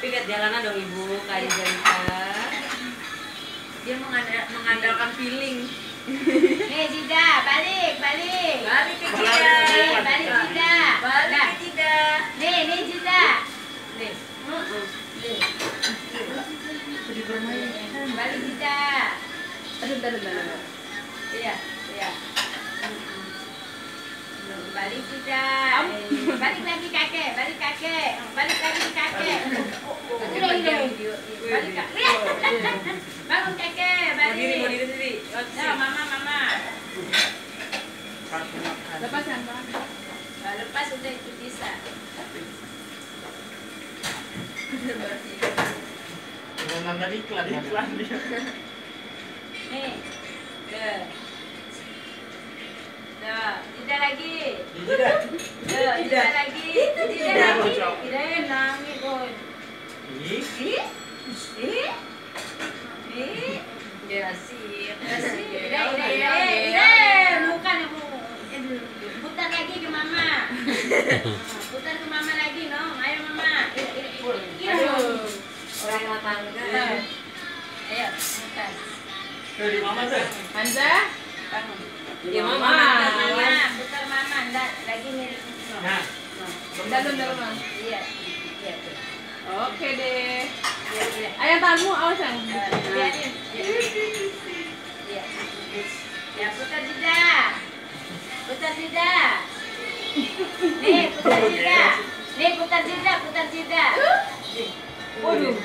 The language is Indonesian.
Tapi lihat jalanan dong ibu, kayak Zalika. Dia mengandal- mengandalkan feeling. Nih Jida, balik, balik. Balik ke Jida. balik Jida. Balik Nah, ke Jida. Nih, nih Jida. Nih. Nih. Jadi bermain. Balik Jida. Aduh, bentar, bentar. Iya, iya. Balik Jida. Eh, Balik lagi kakek, balik kakek. Balik lagi. Balik kakek. Bangun mau balik. diri sendiri. Oh, Nah, mama, mama. Lepas yang bang. Nah, lepas udah itu bisa. Jangan tadi iklan iklan dia. Nih. Tuh. Tuh, tidak lagi. Tidak. Tidak lagi. Tidak lagi. Tidak Ih. Ih. Ya, sih. Bukan aku. Aduh, Putar lagi ke mama. Putar ke mama lagi, no. Ayo mama. Iya, iya, iya. Orang rumah tangga. Tuh. Ayo, putar. dari mama tuh. Hanza, bangun. Ya mama. Putar mama, putar mama. Nggak, lagi miring. Nah, Dalam dalam. Iya, iya. Oke deh. Ayah tanganmu awas yang. Eh, Biarin. Iya. Ya putar tidak. Putar tidak. Nih, putar tidak. Nih, putar tidak, putar tidak. Waduh.